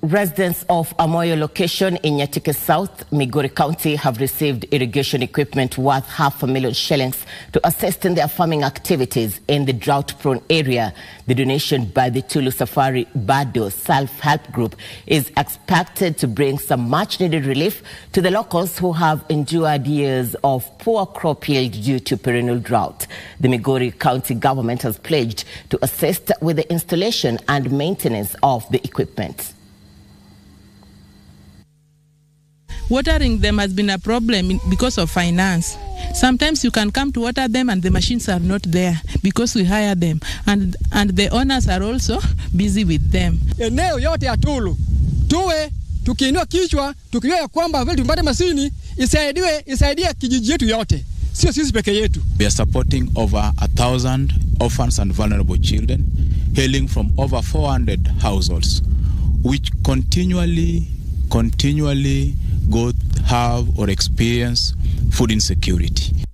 Residents of Amoyo location in Nyatike South, Migori County have received irrigation equipment worth half a million shillings to assist in their farming activities in the drought-prone area. The donation by the Tulu Safari Bado self-help group is expected to bring some much-needed relief to the locals who have endured years of poor crop yield due to perennial drought. The Migori County government has pledged to assist with the installation and maintenance of the equipment. Watering them has been a problem because of finance. Sometimes you can come to water them and the machines are not there because we hire them and, and the owners are also busy with them. Eneo yote ya Tulu tuwe tukiinua kichwa tukijua ya kwamba vile tupate masini isaidiwe isaidie kijiji yetu yote, sio sisi peke yetu. We are supporting over a thousand orphans and vulnerable children hailing from over 400 households which continually continually go have or experience food insecurity.